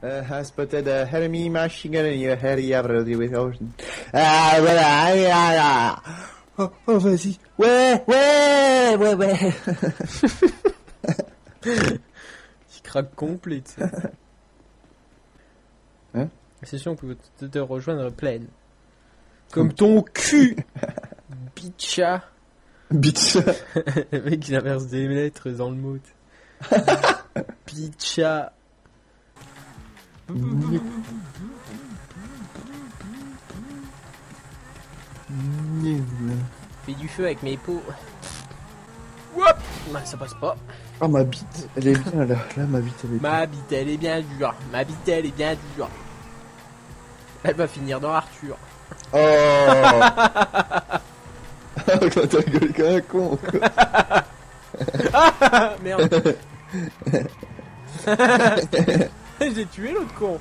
Uh, has spotted a enemy machine gun in your head, you have with ocean. Ah, voilà, ah, ah. Oh, oh, vas-y. Ouais, ouais, ouais, ouais. Il craque complet, tu sais. Hein? C'est sûr, on peut te, rejoindre pleine. Comme ton cul Bitcha Bitch. Le mec, il inverse des lettres dans le mot. Bitcha Fais du feu avec mes peaux. Woup Bah, ça passe pas. Oh, ma bite, elle est bien là. Là, ma bite, elle est bien. Ma bite, elle est bien dure. Ma bite, elle est bien dure. Elle va finir dans Arthur. Oh Quand t'as gueulé comme un con. quoi. Ah Merde. J'ai tué l'autre con.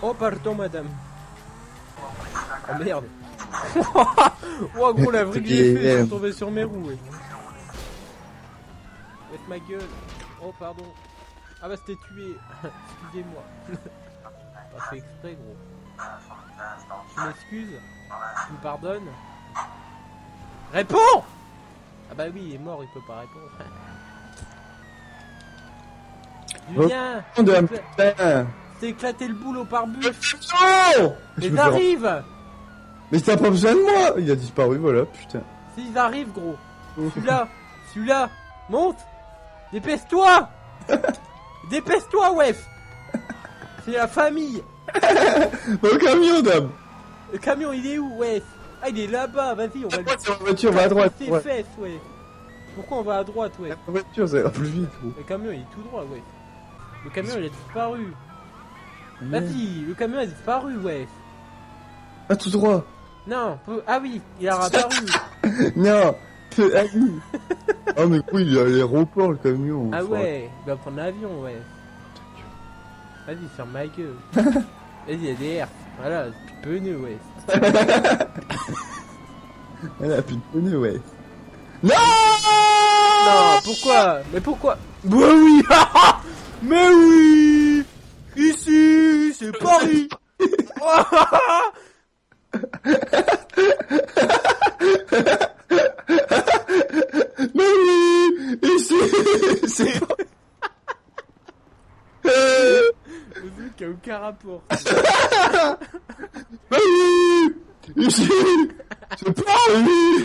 Oh pardon madame. Oh merde. oh gros la vraie que j'ai fait, je suis tombé sur mes roues. ouais. Laisse ma gueule. Oh pardon. Ah bah c'était tué. Excusez-moi. Pas fait exprès gros. Tu m'excuses Tu me pardonnes Réponds Ah bah oui, il est mort, il peut pas répondre. Julien Oh, t'es éclaté le boulot par but. Non Mais t'arrives. Mais t'as pas besoin de moi. Il a disparu, voilà, putain. S'ils arrivent gros. Celui-là Celui-là Monte. Dépêche-toi. Dépêche-toi, wesh. C'est la famille. Au camion, dame. Le camion, il est où, wesh? Ah, il est là-bas, vas-y, on va la voiture, va à droite. Ouais. fesses, ouais Pourquoi on va à droite, ouais La voiture, ça plus vite, gros. Le camion, il est tout droit, ouais Le camion, il a disparu Vas-y, le camion a disparu, wesh Ah, tout droit. Non, ah oui, il a réapparu Non. Ah oui. Ah, mais oui, il est à l'aéroport, le camion. Ah ouais, il va prendre l'avion, ouais. Vas-y, ferme ma gueule. Vas-y, il y a des airs. Voilà, plus de pneus, ouais. Elle a plus de pneus, ouais. Non Non, pourquoi? Mais pourquoi? Bah oui Mais oui Ici, c'est Paris Mais oui Ici C'est pas... Euh, Le truc a aucun rapport. Mais oui Ici C'est pas oui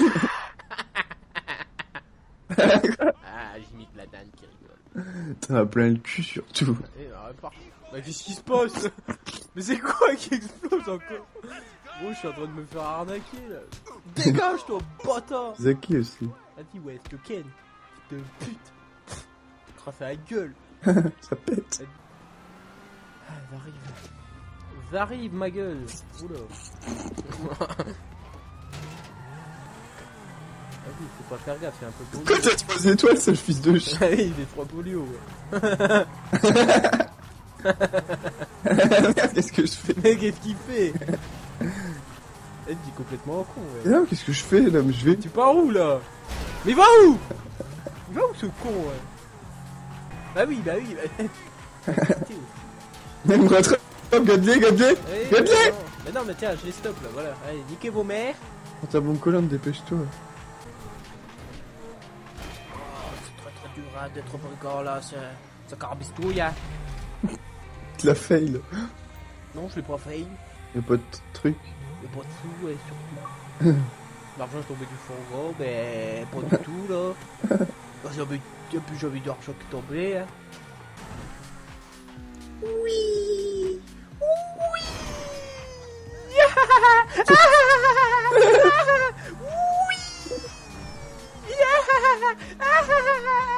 Ah, j'imite la dame qui rigole. T'en as plein le cul, surtout. Eh, bah. Bah, qu'est-ce qui se passe Mais c'est quoi qui explose encore Gros, je suis en train de me faire arnaquer, là. Dégage, toi, bâtard Zaki aussi. Vas-y, ouais, je te ken. Te pute. Grâce à la gueule. Ça pète. Ah, j'arrive. J'arrive, ma gueule. Oula. Vas-y, faut pas faire gaffe, c'est un peu Pourquoi polio. t'as trois étoiles, sale fils de chien Ah oui, il est trop polio, ouais. Merde, qu'est-ce que je fais Mais qu'est-ce qu'il fait? Elle dit complètement en con, ouais. Non, qu'est-ce que je fais là Mais je vais. Tu pars où, là? Mais va où? Va où, ce con, ouais? Bah oui, bah oui, bah... T'es Même rattrape, garde-les, garde-les Eh, Garde-les mais non. Mais tiens, je les stoppe, là, voilà. Allez, niquez vos mères. Prends ta bombe colonne, dépêche-toi. Hein, d'être brigand là, c'est c'est carabistouille hein. Tu la fail. Non, je l'ai pas fait, Y'a pas de truc. mais pas de sous, ouais, surtout. L'argent est tombé du fourgon, mais pas du tout là. Bah, j'ai envie- Depuis j'ai envie d'argent qui est tombé. Hein. Oui Oui Je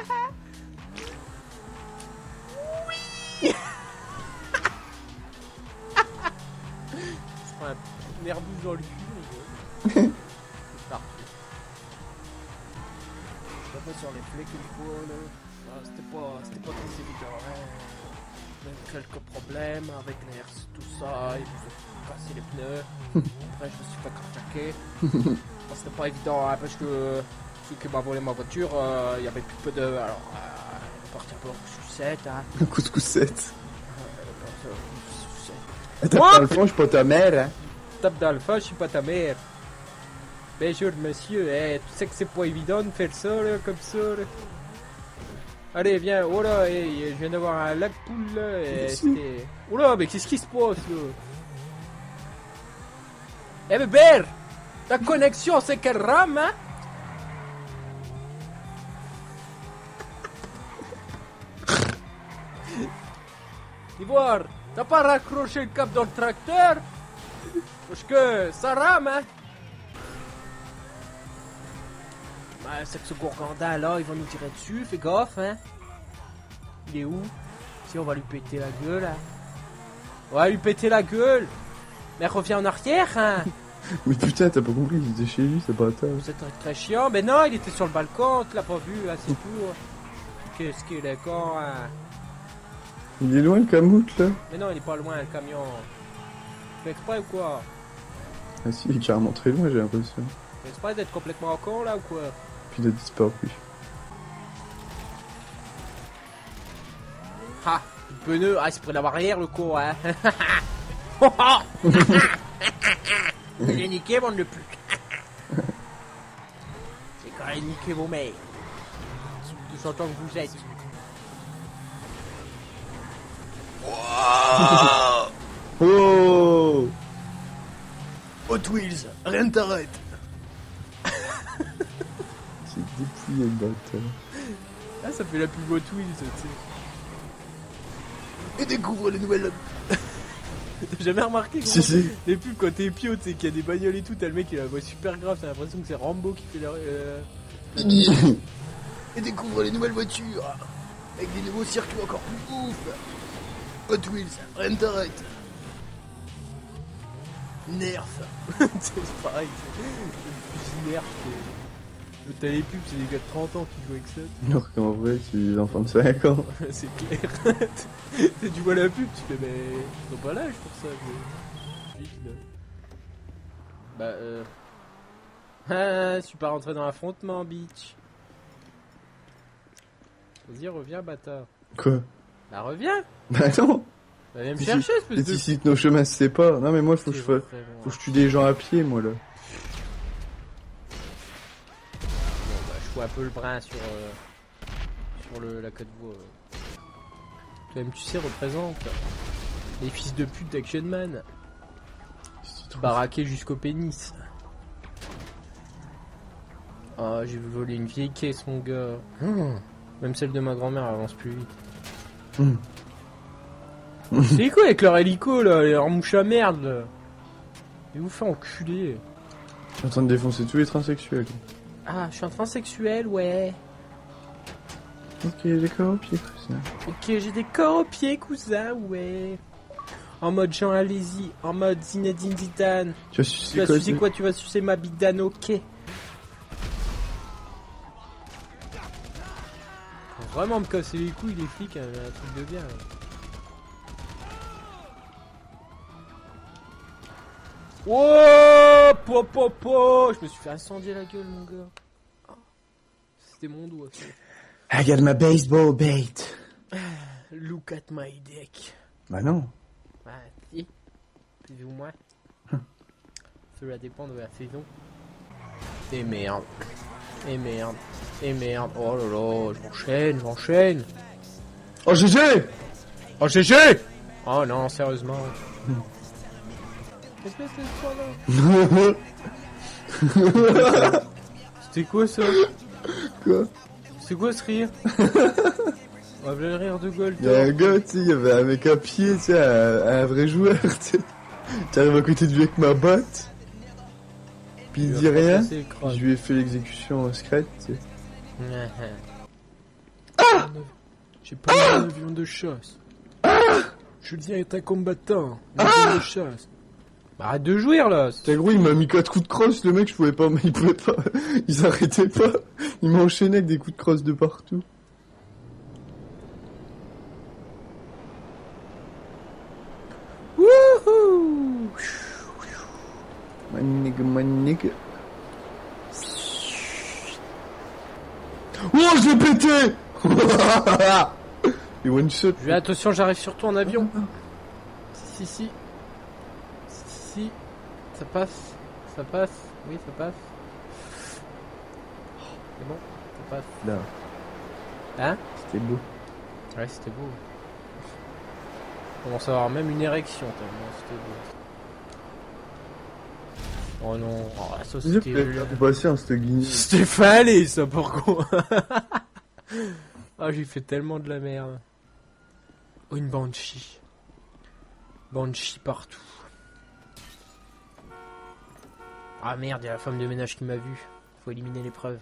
un nervous dans le cul. C'est. Je pas sur les fois là. Ah, c'était pas, c'était pas très évident. Hein. J'ai eu quelques problèmes avec les RC, tout ça. Ils me ont cassé les pneus. Après, je me suis fait craquer. Bon, c'était pas évident hein, parce que celui qui m'a volé ma voiture, euh, il y avait plus de pneus. Alors, euh, partir pour sucette, hein. Couscoussette. Euh, dans le fond, je pas ta mère, hein. Tape dans le fond, je suis pas ta mère. Bonjour monsieur, eh, tu sais que c'est pas évident de faire ça là, comme ça là. Allez viens, oh là, eh, je viens d'avoir un lac poule là, et c'était... Oh là, mais qu'est-ce qui se passe là? Eh mais Bert, ta connexion c'est qu'elle rame hein? Ivoire, t'as pas raccroché le cap dans le tracteur? Parce que ça rame, hein? Bah, c'est que ce gourgandin là, il va nous tirer dessus, fais gaffe, hein? Il est où? Si, on va lui péter la gueule, hein. On va lui péter la gueule! Mais reviens en arrière, hein! Mais putain, t'as pas compris, il était chez lui, c'est pas tard. C'est très, très chiant, mais non, il était sur le balcon, tu l'as pas vu, là, c'est tout Qu'est-ce qu'il est con, hein? Il est loin le camoute là. Mais non, il est pas loin, le camion fais exprès ou quoi Ah si, il est carrément très loin, j'ai l'impression. Fais exprès d'être complètement con, là, ou quoi Puis il a disparu. Ah, le pneu, ah, c'est près de la barrière le con, hein. Il est niqué, mon le plus. C'est quand même niqué vos mères. Tout s'entend que vous êtes. Oh Hot Wheels, rien ne t'arrête. C'est dépouillé le bâtard. Ah, ça fait la pub Hot Wheels, tu sais. Et découvre les nouvelles. T'as jamais remarqué Si, si. Les pubs quand t'es pio, tu sais qu'il y a des bagnoles et tout, t'as le mec qui la voix super grave, t'as l'impression que c'est Rambo qui fait la. euh, et découvre les nouvelles voitures avec des nouveaux circuits encore plus ouf. Hot Wheels, rien ne t'arrête. Nerf. c'est pareil, c'est Nerf. T'as les pubs, c'est des gars de 30 ans qui jouent avec ça. Alors qu'en vrai, c'est des enfants de 5 ans. c'est clair. tu vois la pub, tu fais, mais ils ont pas l'âge pour ça. mais- Vite, là. Bah, euh. Ah, je suis pas rentré dans l'affrontement, bitch. Vas-y, reviens, bâtard. Quoi? Bah, reviens Bah non Bah, viens me chercher, espèce de. si nos chemins se séparent. Non mais moi, faut que je vraiment- Faut que je tue des gens à pied, moi, là. Bon, bah, je fous un peu le brin sur, euh, sur le, la côte voie. Toi-même, tu sais, représente les fils de pute d'Action Man, baraqués jusqu'au pénis. Ah, j'ai vu voler une vieille caisse, mon gars. Hum, Même celle de ma grand-mère avance plus vite. Hum. C'est quoi avec leur hélico, là, leur mouche à merde, là Et vous fait enculer Je suis en train de défoncer tous les transsexuels. Ah, je suis un transsexuel, ouais. Ok, d'accord, pied, cousin. Ok, j'ai des corps aux pieds, cousin, ouais. En mode Jean Alési, en mode Zinedine Zidane. Tu vas Tu sucer vas quoi sucer tu- quoi Tu vas sucer ma bidane, ok. Faut Vraiment me casser les couilles, les flics, un truc de bien. là. Oh, po, po, po. Je me suis fait incendier la gueule, mon gars. C'était mon doigt. I got my baseball bait. Look at my dick. Bah non. Bah, si. Plus ou moins. Cela dépend de la saison. Et merde. Et merde. Et merde. Oh là là, j'enchaîne, j'enchaîne. Oh GG Oh GG Oh non, sérieusement. Qu'est-ce que c'est C'était quoi ça Quoi C'est quoi ce rire On va le rire de Gold. Il y a un gars, tu sais, il y avait un mec à pied, tu sais, un, un vrai joueur, tu sais. T'arrives à côté de lui avec ma botte. Puis il dit rien. Je lui ai fait l'exécution secrète, tu sais. Ah J'ai pas un avion de chasse. Julien est un combattant. Un avion de chasse. Bah, arrête de jouir là T'as gros, il m'a mis quatre coups de crosse, le mec, je pouvais pas, il pouvait pas, il s'arrêtait pas. Il m'a enchaîné avec des coups de crosse de partout. Wouhou my nigga. Oh, je l'ai pété! Et one shot. Je vais attention, j'arrive surtout en avion. Si, si, si. Si, si. Ça passe. Ça passe. Oui, ça passe. C'est bon, ça passe. Là, Hein? C'était beau. Ouais, c'était beau. On commence à avoir même une érection tellement c'était beau. Oh non, oh, ça c'était... guignol. C'était fallait ça pourquoi Ah j'ai fait tellement de la merde. Oh une banshee. Banshee partout. Ah merde, il y a la femme de ménage qui m'a vu. Faut éliminer l'épreuve.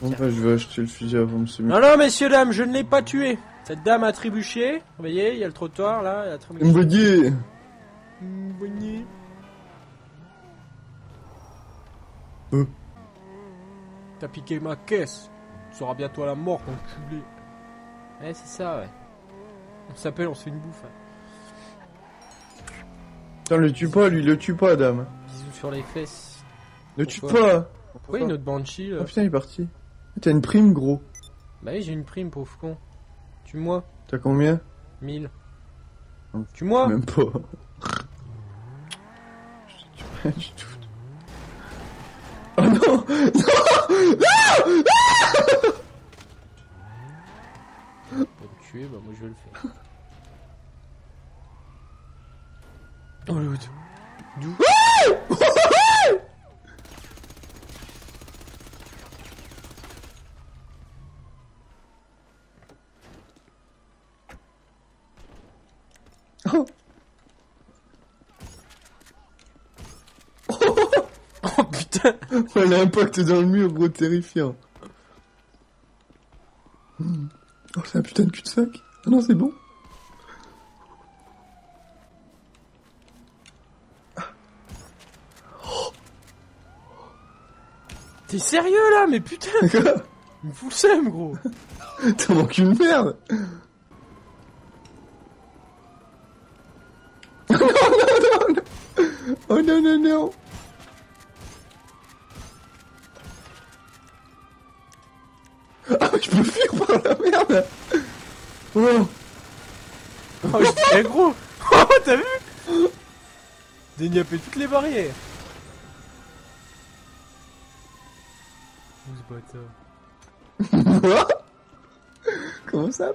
Bon, bah, je vais acheter le fusil avant de se mettre. Non non messieurs dames, je ne l'ai pas tué. Cette dame a trébuché. Vous voyez, il y a le trottoir là, elle a trébuché. Euh. T'as piqué ma caisse. Tu seras bientôt à la mort, enculé. Ouais, c'est ça, ouais. On s'appelle, on se fait une bouffe. hein. Putain, le tue pas, lui, le tue pas, dame. Bisous sur les fesses. Le tue Pourquoi pas Pourquoi une autre Banshee là Oh putain, il est parti. T'as une prime, gros. Bah oui, j'ai une prime, pauvre con. Tue-moi. T'as combien? 1000. Hum, Tue-moi. Même pas. Je tue rien du tout. Oh non Pour me tuer, bah moi je vais le faire. Oh l'autre. D'où Oh. Oh putain l'impact dans le mur, gros, terrifiant. Hmm. Oh, c'est un putain de cul-de-sac. Ah non, c'est bon. T'es sérieux là Mais putain Il me fout le seum gros T'en manques une merde. Oh non, non, non, non. Oh non, non, non. Ah, je peux fuir par la merde. Oh. Oh, je- eh, gros Oh, t'as vu? Déniapé toutes les barrières Ce bâtard. Quoi Comment ça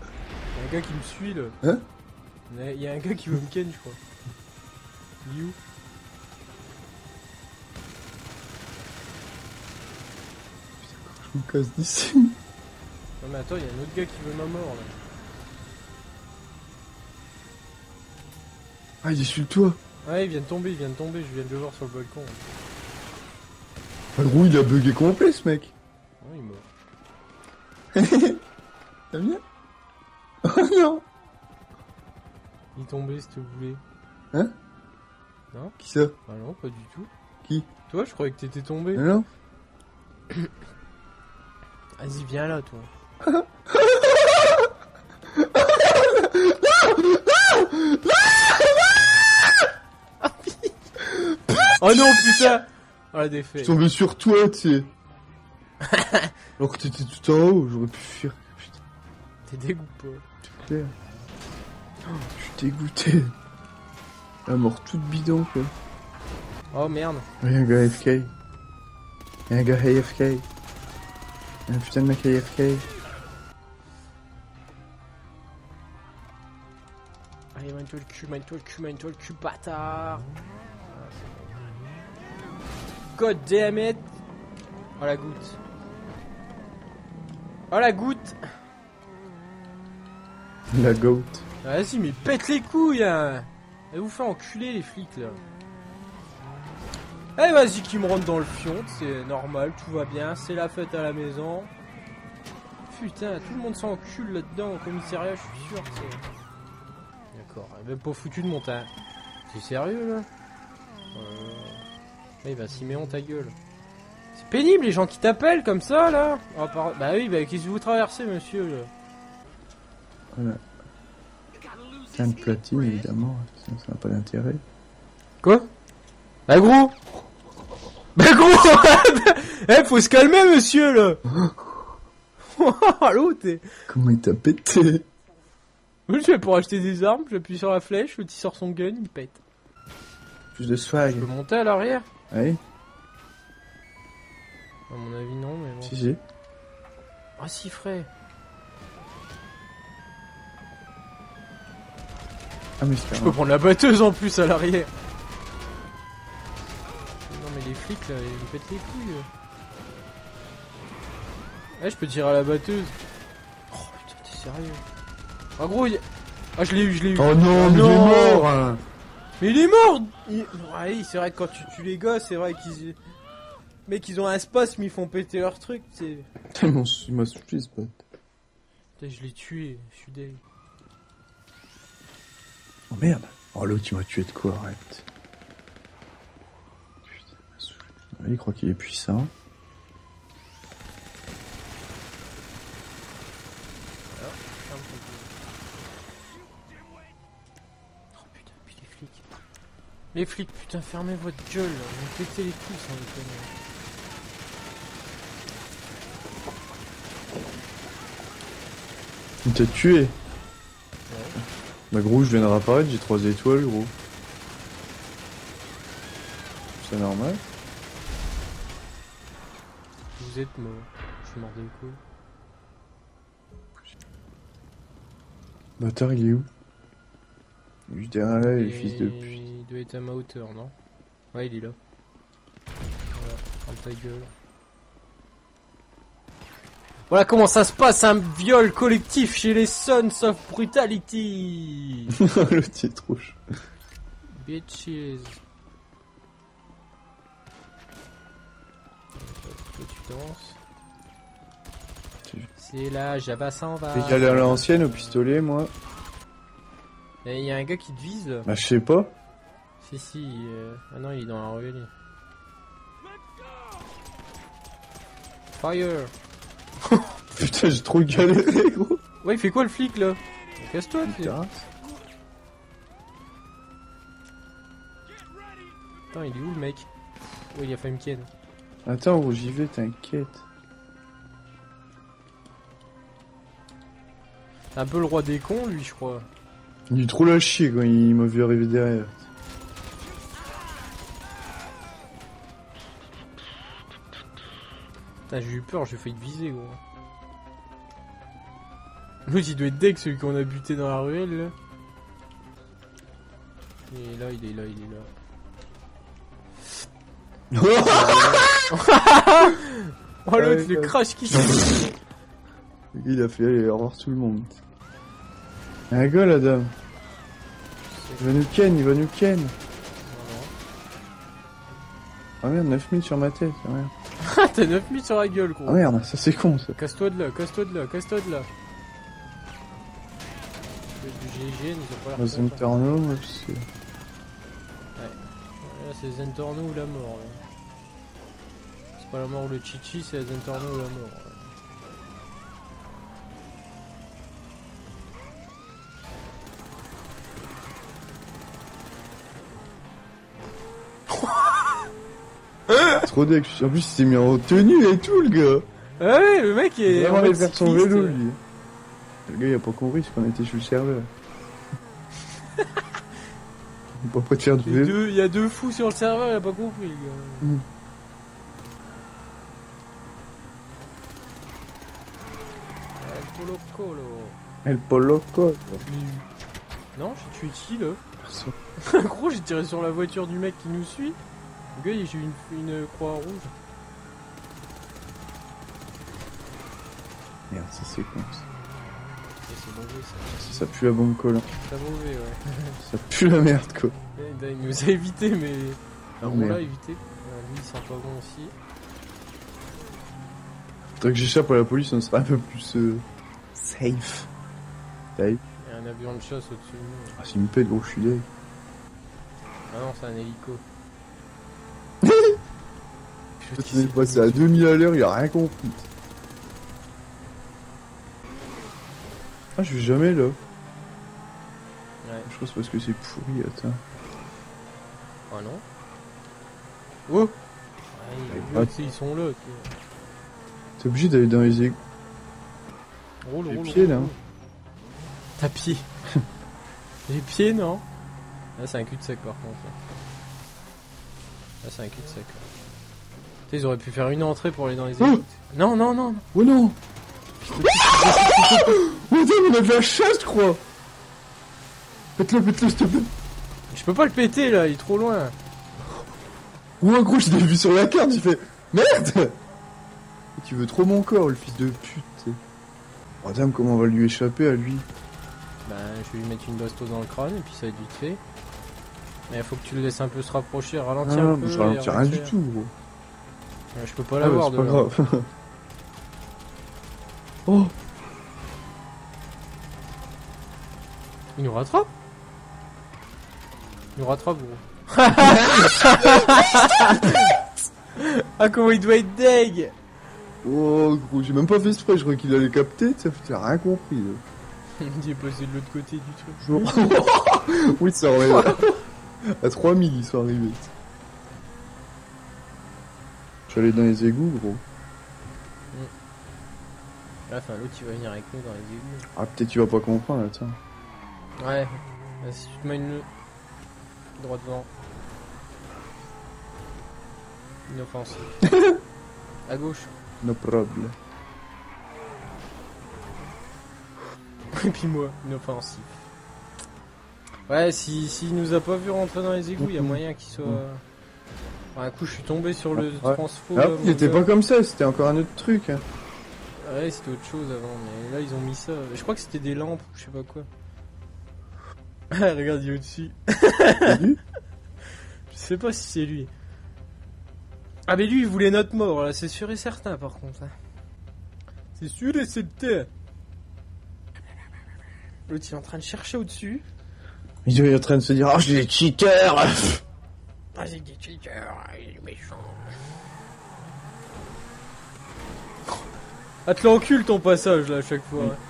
Y'a un gars qui me suit là. Hein Y'a y a un gars qui veut me ken, je crois. Est où Je me casse d'ici. Non mais attends, y'a un autre gars qui veut ma mort là. Ah, il est sur le toit. Ouais, il vient de tomber, il vient de tomber, je viens de le voir sur le balcon. Ah, gros, il a bugué complet, ce mec. Ouais, il est mort. T'as bien Oh non Il est tombé si tu voulais. Qui ça Ah non, pas du tout. Qui Toi, je croyais que t'étais tombé. Non, non Vas-y, viens là, toi. oh non, putain Oh la Je défaite. suis tombé sur toi, tu sais. Alors que t'étais tout en haut, j'aurais pu fuir. Putain, T'es dégoût, Paul. c'est clair. Oh, je suis dégoûté. La mort toute bidon, quoi. Oh merde. Il y a un gars AFK. Il y a un gars AFK. Il y a un putain de mec AFK. Allez, mine-toi le cul, mine-toi le cul, mine-toi le cul, bâtard. God damn it. Oh la goutte. Oh la goutte. La goat. Ah, Vas-y, mais pète les couilles, hein. Et vous fait enculer les flics là. Eh vas-y qui me rentre dans le fion, c'est normal, tout va bien, c'est la fête à la maison. Putain, tout le monde s'encule là-dedans au commissariat, je suis sûr. c'est- D'accord, même pas foutu de montagne. C'est sérieux là? Euh... Il va Siméon ta gueule. C'est pénible les gens qui t'appellent comme ça là par- Bah oui, bah qu'est-ce que vous traversez monsieur là? Voilà. Plein de platine, évidemment. Sinon, ça n'a pas d'intérêt. Quoi? Bah gros Bah gros Eh, faut se calmer, monsieur, là t'es... Comment il t'a pété? Je vais pour acheter des armes, j'appuie sur la flèche, le petit sort son gun, il pète. Plus de swag. Je peux monter à l'arrière? Oui. À mon avis, non, mais bon. Si, si. Ah si, frais Ah, mais c'est Je peux prendre la batteuse en plus à l'arrière. Non mais les flics là, ils me pètent les couilles. Eh, je peux tirer à la batteuse. Oh putain, t'es sérieux Ah gros, il... Ah je l'ai eu, je l'ai eu. Oh non, Ah mais il est non. mort hein. Mais il est mort il... Ouais, c'est vrai que quand tu tues les gars, c'est vrai qu'ils... Mec, ils ont un espace mais ils font péter leur truc, c'est... Tellement il m'a saoulé ce pote. Putain, je l'ai tué, je suis deg. Oh merde. Oh l'autre tu m'as tué de quoi, arrête. Putain, il m'a. Ouais, il croit qu'il est puissant. Oh putain, puis les flics. Les flics, putain, fermez votre gueule, vous pétez les couilles sans déconner. Il t'a tué. Bah gros, je viens de réapparaître, j'ai 3 étoiles, gros. C'est normal. Vous êtes mort. Je suis mort de couilles. Bâtard, il est où? Il est juste derrière là, le fils de pute. Il doit être à ma hauteur, non? Ouais, il est là. Voilà, ferme ta gueule. Voilà comment ça se passe, un viol collectif chez les Sons of Brutality est trop chaud. Bitches. Toi, tu danses? Tu- C'est là, Java s'en va. T'es calé à l'ancienne au pistolet, moi Il y a un gars qui te vise là. Bah, je sais pas. Si, si. euh, Ah non, il est dans la ruelle. Fire Putain, j'ai trop galéré, gros. Ouais, il fait quoi le flic là? Casse-toi, Putain. Attends, il est où le mec? Oh, il a failli me ken. Attends, gros, j'y vais, t'inquiète. C'est un peu le roi des cons, lui, je crois. Il est trop chier quand il m'a vu arriver derrière. Putain, j'ai eu peur, j'ai failli te viser, gros. L'autre, il doit être deck, celui qu'on a buté dans la ruelle, là. Il est là, il est là, il est là. Oh, l'autre, le crash qui il a fait aller au revoir tout le monde. Un gars, la dame. Il va nous ken, il va nous ken. Ah merde, 9000 sur ma tête, ah merde. Ah, t'as 9000 sur la gueule, gros. Ah merde, ça c'est con ça. Casse-toi de là, casse-toi de là, casse-toi de là. C'est du GG, nous ont pas l'air Dans un contents. torno, moi je sais. Là, c'est Zentorno ou la mort. là. C'est pas la mort ou le chichi, c'est Zentorno ou la mort. là. Trop deck. En plus, il s'est mis en tenue et tout, le gars. Ah ouais, le mec est. Vraiment son vélo, lui. Le gars, il a pas compris ce qu'on était sur le serveur. Il pas faire du Il y a vélo. deux- Il y a deux fous sur le serveur, il a pas compris, le gars. Mm. Ah, Polo Colo. El Poloco. Non, j'ai tué qui là? Personne. Gros, j'ai tiré sur la voiture du mec qui nous suit. Le gars, j'ai eu une, une croix rouge. Merde, ça c'est con. Ça, Ça, C'est mauvais ça. Ça, ça pue la bombe collant. C'est mauvais, ouais. Ça pue la merde, quoi. Eh, Il nous a évité, mais. Ah, on l'a évité. Euh, lui, il sent pas bon aussi. Tant que j'échappe à la police, on sera un peu plus euh, safe. Safe. Il y a un avion de chasse au-dessus de nous. Ah, s'il me pète, gros, je suis deg. Ah non, c'est un hélico. Il est passé à 2000 à l'heure, il a rien compris. Ah, je vais jamais là. Ouais. Je pense parce que c'est pourri, attends. Ah non Oh Ouais, ah. ils sont là. T'es obligé d'aller dans les égouts. Roule, roule, pieds là. T'as pied. J'ai pied, non? Là, c'est un cul-de-sac par contre. Là, c'est un cul-de-sac. Ils auraient pu faire une entrée pour aller dans les oh égouts. non, non, non. Oh non Oh on a de la chasse, je crois Pète-le, pète-le, s'il te plaît Je peux pas le péter, là, il est trop loin Ouais, gros, je l'ai vu sur la carte, il fait Merde Tu veux trop mon corps, le fils de pute. Oh, dame, comment on va lui échapper à lui Bah, je vais lui mettre une bastos dans le crâne et puis ça va être vite fait. Mais il faut que tu le laisses un peu se rapprocher, ralentir ah, un peu. Je ralentis rien du tout, gros. Je peux pas ah, l'avoir, C'est pas grave. oh Il nous rattrape Il nous rattrape, gros. ah, comment il doit être deg Oh, gros, j'ai même pas fait exprès, je crois qu'il allait capter, ça fait rien compris. il est passé de l'autre côté du truc. oui, ça aurait. à 3000, ils sont arrivés. Je suis allé dans les égouts, gros. Là, enfin, l'autre il va venir avec nous dans les égouts. Ah, peut-être tu vas pas comprendre, là, tiens. Ouais, si tu te mets une. droit devant. Inoffensif. à gauche. No problem. Et puis moi, inoffensif. Ouais, si, si nous a pas vu rentrer dans les égouts, il y a moyen qu'il soit. Un coup, je suis tombé sur le ouais. transfo. Ah, il était pas comme ça, c'était encore un autre truc. Hein. Ouais, c'était autre chose avant, mais là ils ont mis ça. Je crois que c'était des lampes ou je sais pas quoi. Regarde, il est au-dessus. je sais pas si c'est lui. Ah mais lui il voulait notre mort là, c'est sûr et certain par contre. Hein. C'est sûr et certain. L'autre il est en train de chercher au-dessus. Il est en train de se dire Oh j'ai des cheaters Ah j'ai des cheaters, il est méchant. Ah te l'encule ton passage là à chaque fois. Et